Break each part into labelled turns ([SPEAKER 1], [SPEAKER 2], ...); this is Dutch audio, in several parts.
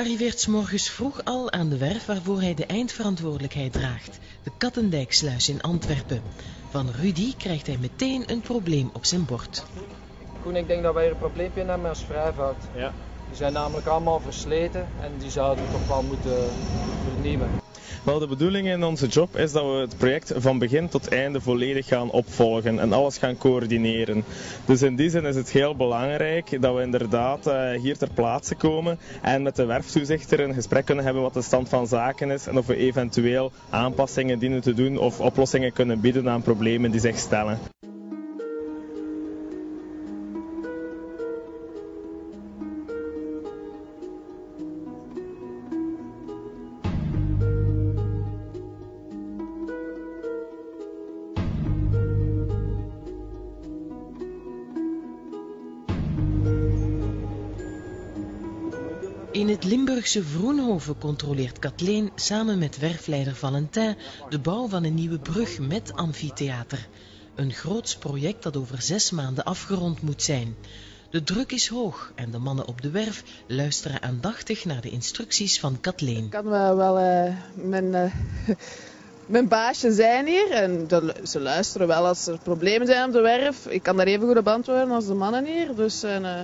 [SPEAKER 1] arriveert 's morgens vroeg al aan de werf waarvoor hij de eindverantwoordelijkheid draagt, de Kattendijksluis in Antwerpen. Van Rudy krijgt hij meteen een probleem op zijn bord.
[SPEAKER 2] Koen, ik denk dat wij hier een probleempje hebben ons wrijfhout.
[SPEAKER 3] Ja.
[SPEAKER 2] Die zijn namelijk allemaal versleten en die zouden we toch wel moeten vernieuwen.
[SPEAKER 3] Wel, de bedoeling in onze job is dat we het project van begin tot einde volledig gaan opvolgen en alles gaan coördineren. Dus in die zin is het heel belangrijk dat we inderdaad uh, hier ter plaatse komen en met de werftoezichter een gesprek kunnen hebben wat de stand van zaken is en of we eventueel aanpassingen dienen te doen of oplossingen kunnen bieden aan problemen die zich stellen.
[SPEAKER 1] Het Limburgse Vroenhoven controleert Kathleen samen met werfleider Valentin de bouw van een nieuwe brug met amfitheater. Een groots project dat over zes maanden afgerond moet zijn. De druk is hoog en de mannen op de werf luisteren aandachtig naar de instructies van Kathleen.
[SPEAKER 4] Ik kan wel, uh, mijn, uh, mijn baasje zijn hier en ze luisteren wel als er problemen zijn op de werf. Ik kan daar even goed op antwoorden als de mannen hier, dus uh,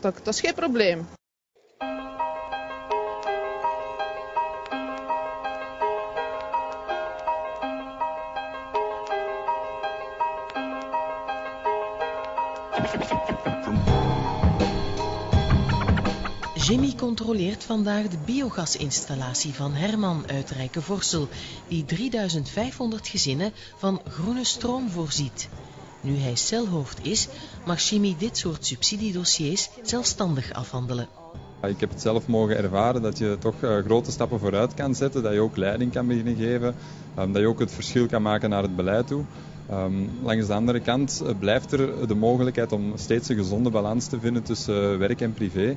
[SPEAKER 4] dat, dat is geen probleem.
[SPEAKER 1] Jimmy controleert vandaag de biogasinstallatie van Herman uit Rijkenvorsel, die 3500 gezinnen van groene stroom voorziet. Nu hij celhoofd is, mag Jimmy dit soort subsidiedossiers zelfstandig afhandelen.
[SPEAKER 5] Ik heb het zelf mogen ervaren dat je toch grote stappen vooruit kan zetten, dat je ook leiding kan beginnen geven, dat je ook het verschil kan maken naar het beleid toe. Um, langs de andere kant blijft er de mogelijkheid om steeds een gezonde balans te vinden tussen werk en privé.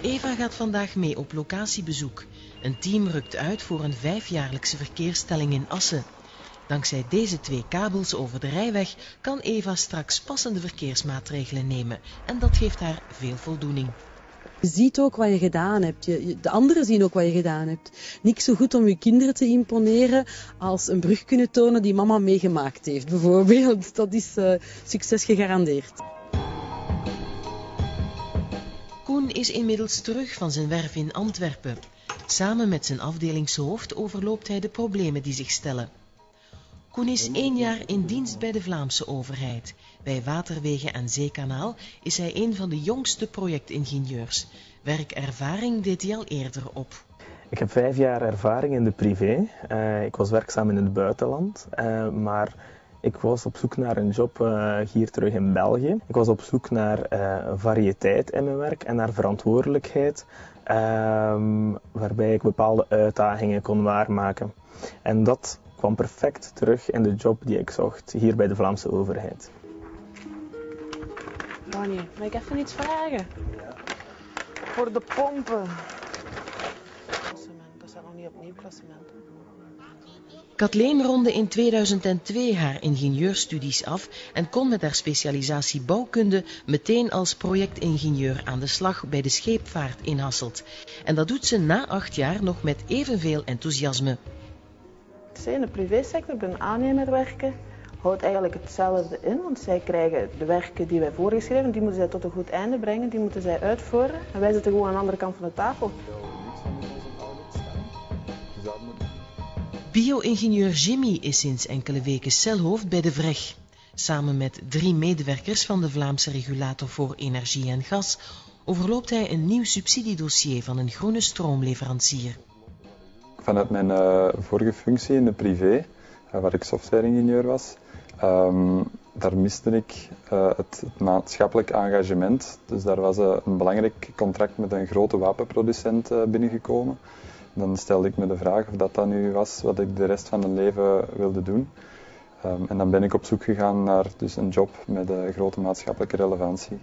[SPEAKER 1] Eva gaat vandaag mee op locatiebezoek. Een team rukt uit voor een vijfjaarlijkse verkeersstelling in Assen. Dankzij deze twee kabels over de rijweg kan Eva straks passende verkeersmaatregelen nemen en dat geeft haar veel voldoening.
[SPEAKER 6] Je ziet ook wat je gedaan hebt. Je, de anderen zien ook wat je gedaan hebt. Niks zo goed om je kinderen te imponeren als een brug kunnen tonen die mama meegemaakt heeft, bijvoorbeeld. Dat is uh, succes gegarandeerd.
[SPEAKER 1] Koen is inmiddels terug van zijn werf in Antwerpen. Samen met zijn afdelingshoofd overloopt hij de problemen die zich stellen. Koen is één jaar in dienst bij de Vlaamse overheid. Bij Waterwegen en Zeekanaal is hij een van de jongste projectingenieurs. Werkervaring deed hij al eerder op.
[SPEAKER 7] Ik heb vijf jaar ervaring in de privé. Uh, ik was werkzaam in het buitenland, uh, maar ik was op zoek naar een job uh, hier terug in België. Ik was op zoek naar variëteit in mijn werk en naar verantwoordelijkheid, ehm, waarbij ik bepaalde uitdagingen kon waarmaken. En dat kwam perfect terug in de job die ik zocht hier bij de Vlaamse overheid.
[SPEAKER 4] Ronnie, mag ik even iets vragen? Ja. Voor de pompen. Klassement, dat staat nog niet opnieuw klassement.
[SPEAKER 1] Kathleen ronde in 2002 haar ingenieurstudies af en kon met haar specialisatie bouwkunde meteen als projectingenieur aan de slag bij de scheepvaart in Hasselt. En dat doet ze na acht jaar nog met evenveel enthousiasme.
[SPEAKER 4] In de privésector, bij een aannemer werken, houdt eigenlijk hetzelfde in, want zij krijgen de werken die wij voorgeschreven, die moeten zij tot een goed einde brengen, die moeten zij uitvoeren en wij zitten gewoon aan de andere kant van de tafel.
[SPEAKER 1] Bio-ingenieur Jimmy is sinds enkele weken celhoofd bij de VREG. Samen met drie medewerkers van de Vlaamse regulator voor energie en gas overloopt hij een nieuw subsidiedossier van een groene stroomleverancier.
[SPEAKER 5] Vanuit mijn uh, vorige functie in de privé, uh, waar ik softwareingenieur was, um, daar miste ik het, het, maatschappelijk engagement. Dus daar was een belangrijk contract met een grote wapenproducent binnengekomen. Dan stelde ik me de vraag of dat dan nu was wat ik de rest van mijn leven wilde doen. Um, en dan ben ik op zoek gegaan naar dus een job met een grote maatschappelijke relevantie.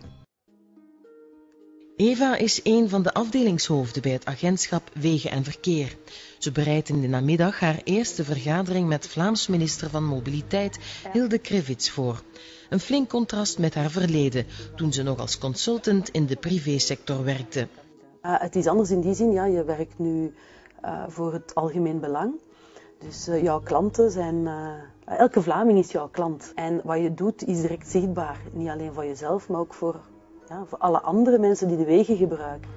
[SPEAKER 1] Eva is een van de afdelingshoofden bij het agentschap Wegen en Verkeer. Ze bereidt in de namiddag haar eerste vergadering met Vlaams minister van Mobiliteit Hilde Krevits voor. Een flink contrast met haar verleden, toen ze nog als consultant in de privésector werkte.
[SPEAKER 6] Uh, het is anders in die zin, ja, je werkt nu uh, voor het algemeen belang. Dus uh, jouw klanten zijn. elke Vlaming is jouw klant. En wat je doet is direct zichtbaar. Niet alleen voor jezelf, maar ook voor, ja, voor alle andere mensen die de wegen gebruiken.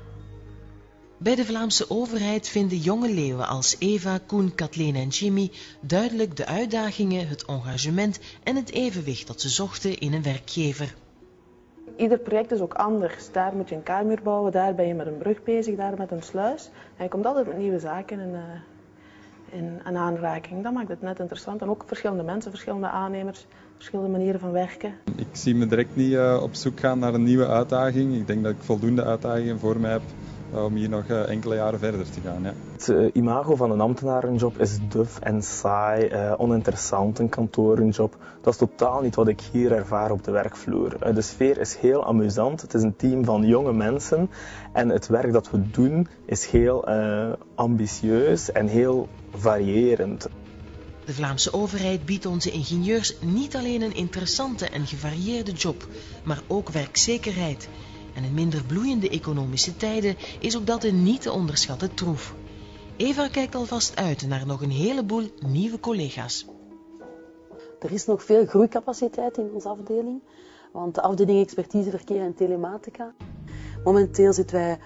[SPEAKER 1] Bij de Vlaamse overheid vinden jonge leeuwen als Eva, Koen, Kathleen en Jimmy duidelijk de uitdagingen, het engagement en het evenwicht dat ze zochten in een werkgever.
[SPEAKER 4] Ieder project is ook anders. Daar moet je een kamer bouwen, daar ben je met een brug bezig, daar met een sluis. En je komt altijd met nieuwe zaken in, uh, in, in aanraking. Dat maakt het net interessant. En ook verschillende mensen, verschillende aannemers, verschillende manieren van werken.
[SPEAKER 5] Ik zie me direct niet uh, op zoek gaan naar een nieuwe uitdaging. Ik denk dat ik voldoende uitdagingen voor mij heb om hier nog uh, enkele jaren verder te gaan. Ja.
[SPEAKER 7] Het uh, imago van een ambtenarenjob is duf en saai, uh, oninteressant, een kantorenjob. Dat is totaal niet wat ik hier ervaar op de werkvloer. de sfeer is heel amusant. Het is een team van jonge mensen en het werk dat we doen is heel ambitieus en heel variërend.
[SPEAKER 1] De Vlaamse overheid biedt onze ingenieurs niet alleen een interessante en gevarieerde job, maar ook werkzekerheid en in minder bloeiende economische tijden is ook dat een niet te onderschatten troef. Eva kijkt alvast uit naar nog een heleboel nieuwe collega's.
[SPEAKER 6] Er is nog veel groeicapaciteit in onze afdeling, want de afdeling expertise verkeer en telematica. Momenteel zitten wij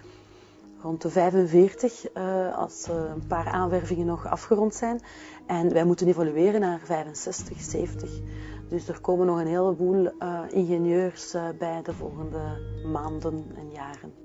[SPEAKER 6] rond de 45 uh, als uh, een paar aanwervingen nog afgerond zijn. En wij moeten evolueren naar 65, 70. Dus er komen nog een heleboel uh, ingenieurs bij de volgende maanden en jaren.